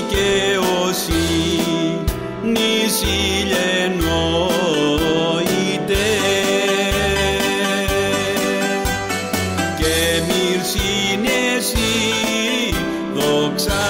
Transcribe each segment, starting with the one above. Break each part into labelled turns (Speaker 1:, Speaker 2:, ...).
Speaker 1: δικαιοσύνης ηλιενόητε και μυρσίνεση δοξαστική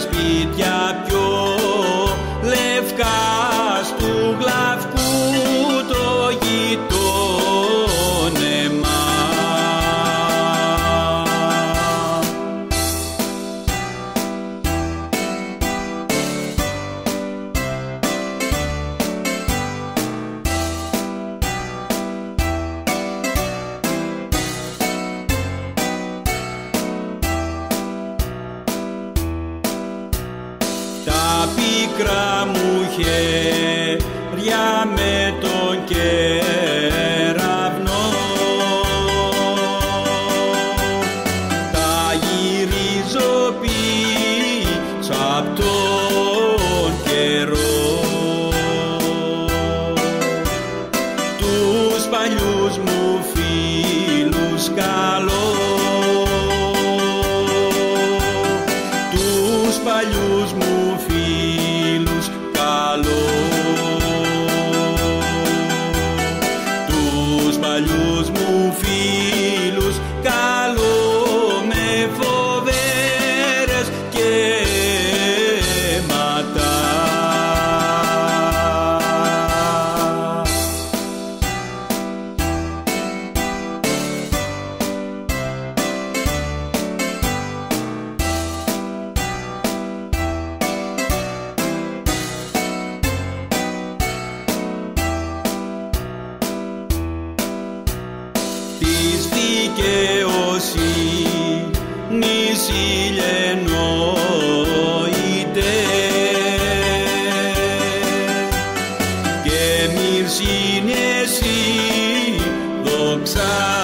Speaker 1: σπίτια πιο μικρά μου χέρια με τον κεραυνό. Τα γυρίζω πίσω απ' τον καιρό. Τους παλιούς μου δικαιοσύνης ηλενοείται και μυρσήν εσύ δοξά